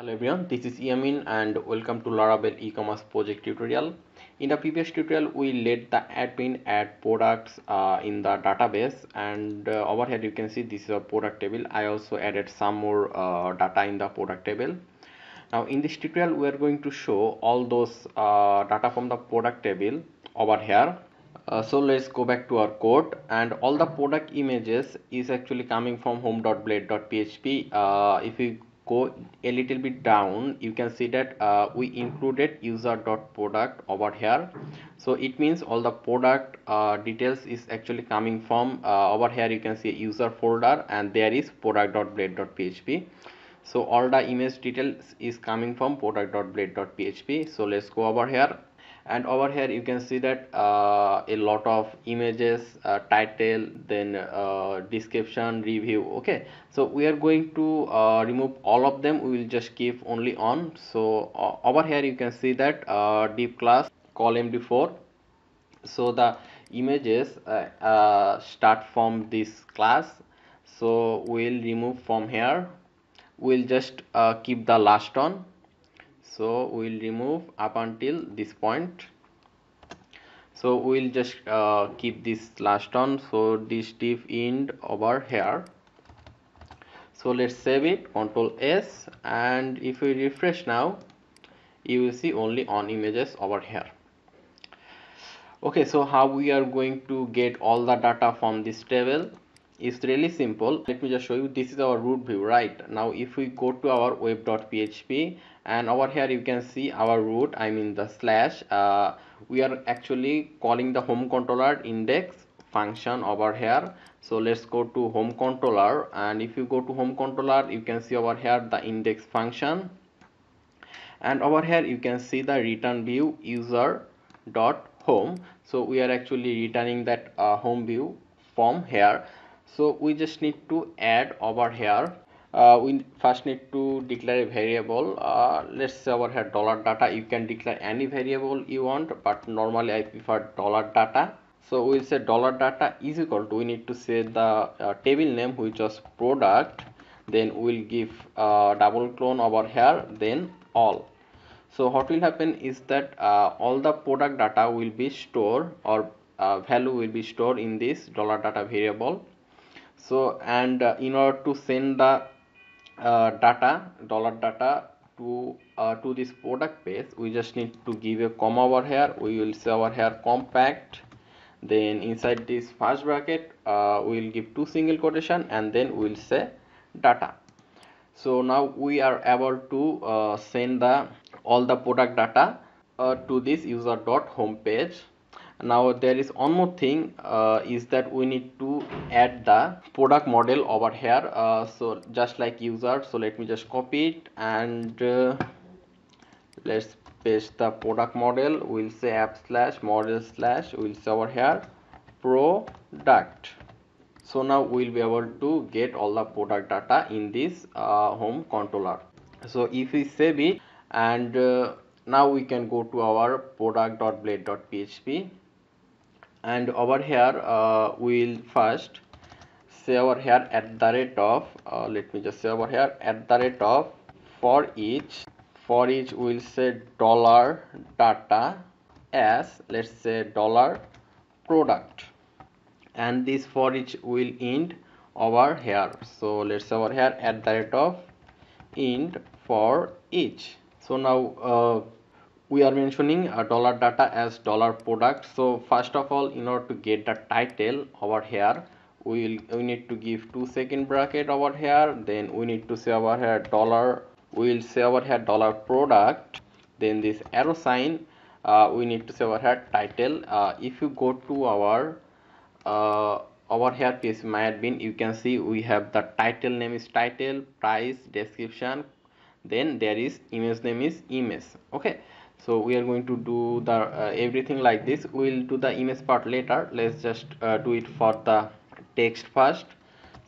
Hello everyone, this is Yamin and welcome to Laravel e-commerce project tutorial. In the previous tutorial, we let the admin add products uh, in the database and uh, over here you can see this is a product table. I also added some more uh, data in the product table. Now in this tutorial, we are going to show all those uh, data from the product table over here. Uh, so let's go back to our code and all the product images is actually coming from home.blade.php. Uh, if we go a little bit down you can see that uh, we included user dot product over here. So it means all the product uh, details is actually coming from uh, over here. You can see user folder and there is product.blade.php so all the image details is coming from product.blade.php so let's go over here and over here you can see that uh, a lot of images uh, title then uh, description review. Okay. So we are going to uh, remove all of them. We will just keep only on. So uh, over here you can see that uh, div class call md4 so the images start from this class. So we'll remove from here. We'll just keep the last one so we'll remove up until this point. So we'll just uh, keep this last one. So this div end over here. So let's save it. Control s. And if we refresh now you will see only on images over here. Okay so how we are going to get all the data from this table is really simple. Let me just show you. This is our route view right? Now if we go to our web.php and over here you can see our route i mean the slash. Uh, we are actually calling the home controller index function over here. So let's go to home controller. And if you go to home controller you can see over here the index function. And over here you can see the return view user dot home. So we are actually returning that uh, home view from here. So we just need to add over here uh, we first need to declare a variable. Uh, let's say here dollar data. You can declare any variable you want but normally I prefer dollar data. So we'll say dollar data is equal to we need to say the uh, table name which was product. Then we'll give uh, double colon over here then all. So what will happen is that uh, all the product data will be stored or uh, value will be stored in this dollar data variable. So and in order to send the uh, data dollar data to uh, to this product page we just need to give a comma over here. We will say over here compact. Then inside this first bracket uh, we will give two single quotation and then we will say data. So now we are able to uh, send the all the product data uh, to this user dot home page now there is one more thing uh, is that we need to add the product model over here. Uh, so just like user so let me just copy it and uh, let's paste the product model. We'll say app slash model slash we'll say over here product. So now we'll be able to get all the product data in this uh, home controller. So if we save it and uh, now we can go to our product.blade.php and over here uh, we'll first say over here at the rate of uh, let me just say over here at the rate of for each for each we'll say dollar data as let's say dollar product. And this for each will end over here. So let's say over here at the rate of end for each. So now uh, we are mentioning a dollar data as dollar product. So first of all in order to get the title over here we will we need to give two second bracket over here. Then we need to say over here dollar we will say over here dollar product. Then this arrow sign uh, we need to say over here title. Uh, if you go to our uh, over here phpMyAdmin you can see we have the title name is title price description. Then there is image name is image. Okay so we are going to do the uh, everything like this. We'll do the image part later. Let's just uh, do it for the text first.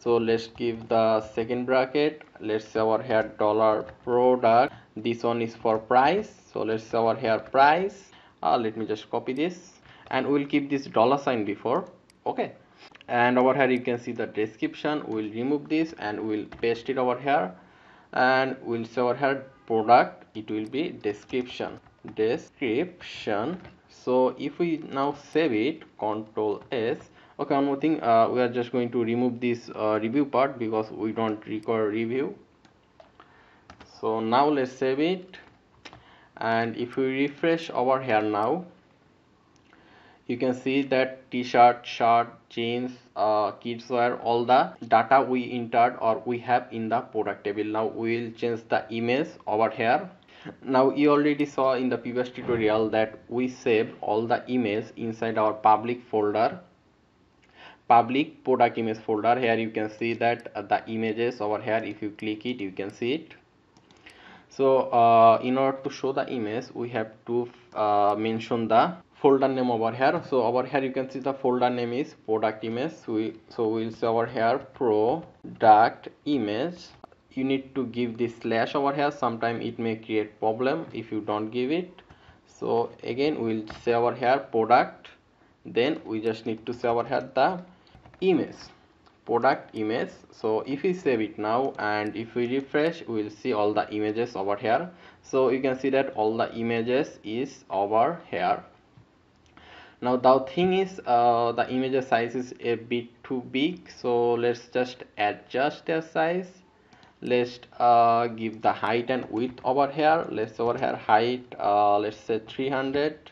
So let's give the second bracket. Let's say over here dollar product. This one is for price. So let's say over here price. Uh, let me just copy this. And we'll keep this dollar sign before. Okay. And over here you can see the description. We'll remove this and we'll paste it over here and we'll say here product it will be description. Description. So if we now save it control s. Okay one more thing. Uh, we are just going to remove this uh, review part because we don't require review. So now let's save it. And if we refresh over here now you can see that t-shirt shirt jeans uh, kids wear all the data we entered or we have in the product table. Now we will change the image over here. Now you already saw in the previous tutorial that we save all the image inside our public folder public product image folder. Here you can see that the images over here. If you click it you can see it. So uh, in order to show the image we have to uh, mention the folder name over here. So over here you can see the folder name is product image. So, we, so we'll say over here product image. You need to give this slash over here. Sometime it may create problem if you don't give it. So again we'll say over here product. Then we just need to say over here the image product image. So if we save it now and if we refresh we will see all the images over here. So you can see that all the images is over here now the thing is uh, the image size is a bit too big so let's just adjust the size. Let's uh, give the height and width over here. Let's over here height uh, let's say 300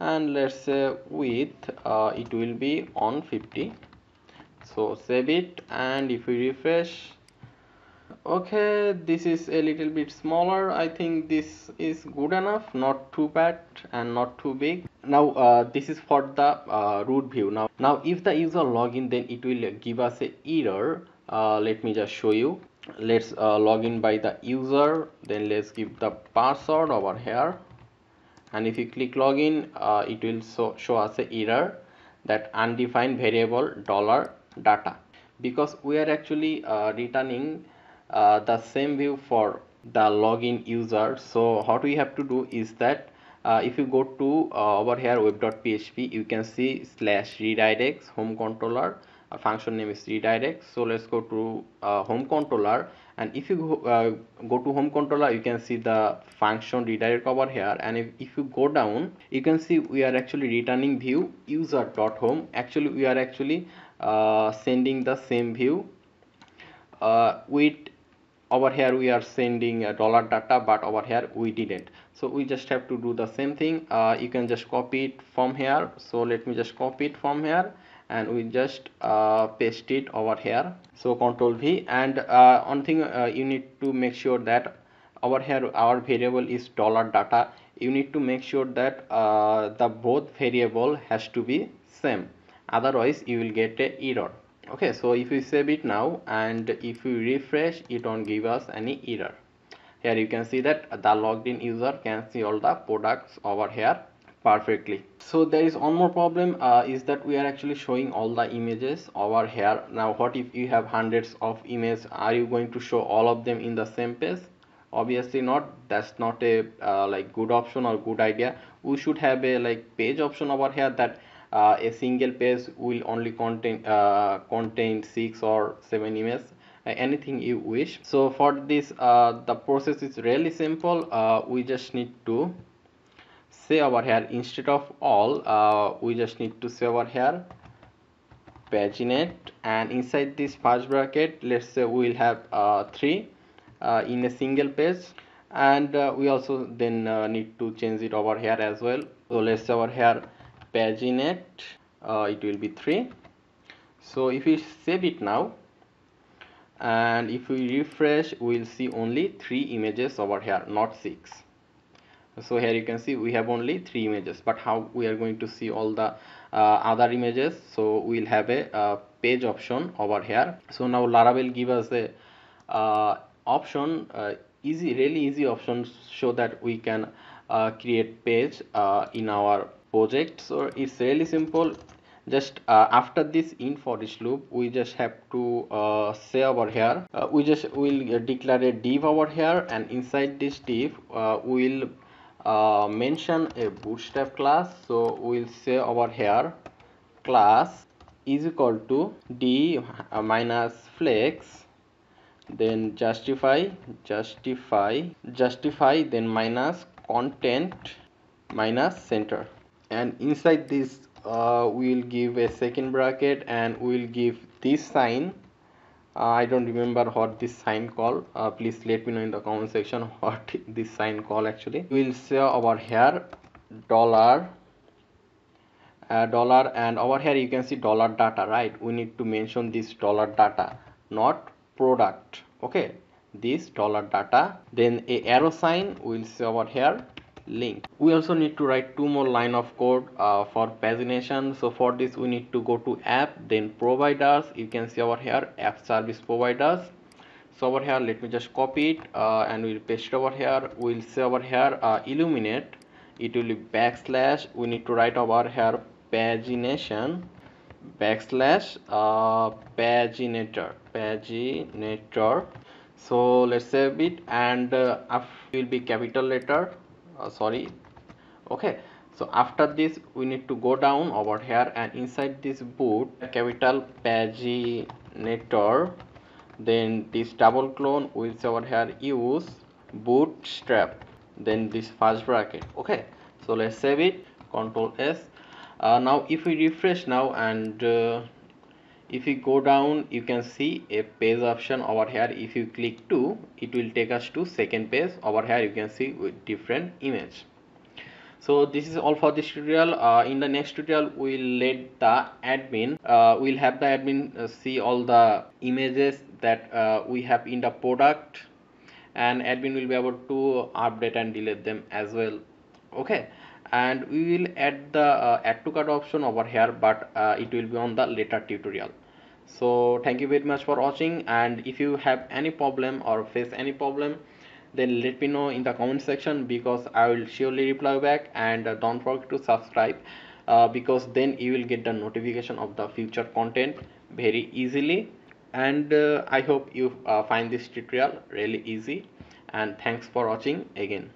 and let's say width uh, it will be on 50 so save it and if we refresh okay this is a little bit smaller. I think this is good enough not too bad and not too big now uh, this is for the uh, route view. Now now if the user login then it will give us a error. Uh, let me just show you. Let's uh, log in by the user. Then let's give the password over here. And if you click login uh, it will show, show us a error that undefined variable dollar data. Because we are actually uh, returning the same view for the login user. So what we have to do is that uh, if you go to uh, over here web.php you can see slash redirects home controller. A function name is redirect. So let's go to uh, home controller. And if you go, uh, go to home controller you can see the function redirect over here. And if, if you go down you can see we are actually returning view user dot home. Actually we are actually uh, sending the same view uh, with over here we are sending a dollar data but over here we didn't. So we just have to do the same thing. Uh, you can just copy it from here. So let me just copy it from here and we just uh, paste it over here. So control v and uh, one thing uh, you need to make sure that over here our variable is dollar data. You need to make sure that the both variable has to be same. Otherwise you will get a error okay so if we save it now and if we refresh it won't give us any error. Here you can see that the logged in user can see all the products over here perfectly. So there is one more problem uh, is that we are actually showing all the images over here. Now what if you have hundreds of images? Are you going to show all of them in the same page obviously not. That's not a uh, like good option or good idea. We should have a like page option over here that uh, a single page will only contain uh, contain six or seven images uh, anything you wish. So for this uh, the process is really simple. Uh, we just need to say over here instead of all uh, we just need to say over here paginate and inside this first bracket let's say we will have three in a single page. And we also then need to change it over here as well. So let's say over here paginate uh, it will be 3 so if we save it now and if we refresh we will see only three images over here not six. So here you can see we have only three images but how we are going to see all the uh, other images? So we'll have a uh, page option over here. So now laravel give us a uh, option uh, easy really easy options show that we can uh, create page uh, in our project so it's really simple. Just uh, after this in for each loop we just have to uh, say over here. Uh, we just will declare a div over here and inside this div uh, we'll uh, mention a bootstrap class. So we'll say over here class is equal to d uh, minus flex then justify justify justify then minus content minus center and inside this uh, we'll give a second bracket and we'll give this sign. Uh, I don't remember what this sign called. Uh, please let me know in the comment section what this sign call actually. We'll say over here dollar uh, dollar and over here you can see dollar data right? We need to mention this dollar data not product. Okay this dollar data. Then a arrow sign we will say over here link. We also need to write two more line of code uh, for pagination. So for this we need to go to app then providers. You can see over here app service providers. So over here let me just copy it uh, and we'll paste it over here. We'll say over here uh, illuminate. It will be backslash. We need to write over here pagination backslash uh, paginator paginator. So let's save it and uh, will be capital letter uh, sorry. Okay. So after this we need to go down over here and inside this boot capital paginator. Then this double colon will say over here use bootstrap then this first bracket. Okay. So let's save it. Control s. Uh, now if we refresh now and uh, if you go down you can see a page option over here. If you click to it will take us to second page. Over here you can see with different image. So this is all for this tutorial. Uh, in the next tutorial we'll let the admin uh, we'll have the admin uh, see all the images that uh, we have in the product. And admin will be able to update and delete them as well. Okay. And we will add the uh, add to cart option over here but it will be on the later tutorial so thank you very much for watching and if you have any problem or face any problem then let me know in the comment section because i will surely reply back and uh, don't forget to subscribe uh, because then you will get the notification of the future content very easily. And uh, i hope you uh, find this tutorial really easy and thanks for watching again